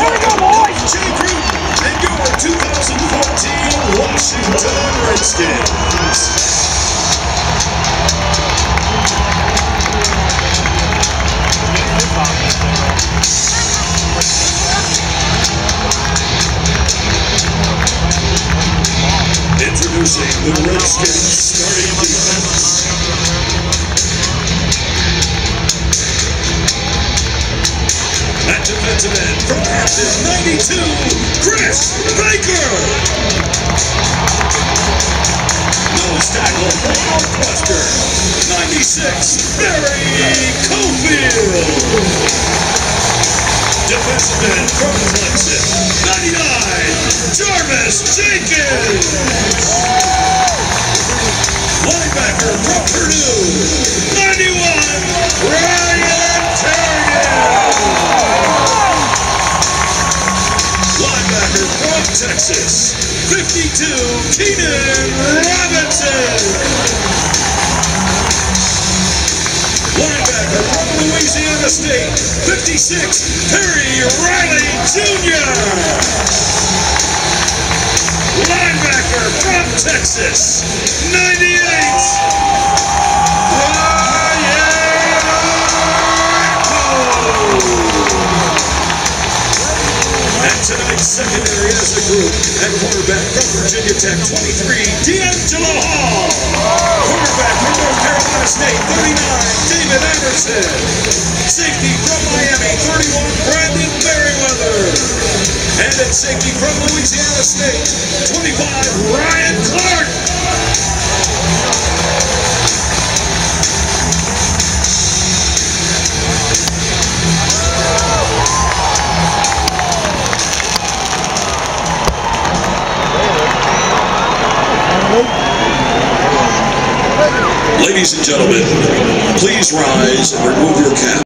Here we go, boys! Thank you, and your 2014 Washington Redskins. Introducing the Redskins starting defense. End from Hampton, 92, Chris Baker. Nose tackle Northwestern, 96, Barry Cofield. Defensive end from Clemson, 99, Jarvis Jenkins. Linebacker Texas, 52, Keenan Robinson. Linebacker from Louisiana State, 56, Perry Riley Jr. Linebacker from Texas, 98, And tonight's secondary as a group at quarterback from Virginia Tech, 23, DeAngelo Hall. Quarterback from North Carolina State, 39, David Amerson. Safety from Miami, 31, Brandon Meriweather. And at safety from Louisiana State, 25, Ryan Clark. Ladies and gentlemen, please rise and remove your cap.